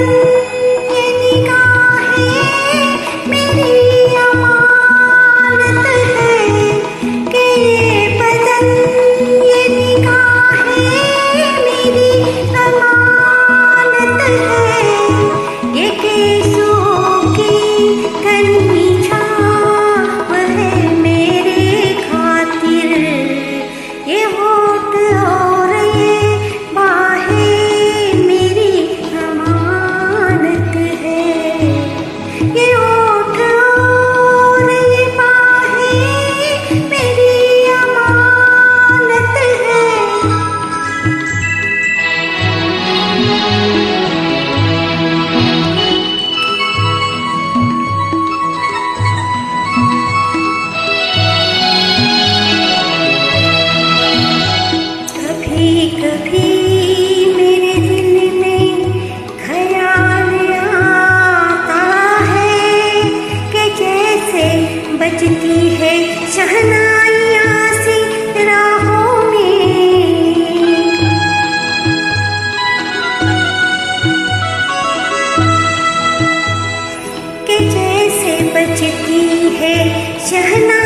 you. से बचती है शहनाइया से राहों में। के जैसे बचती है शहना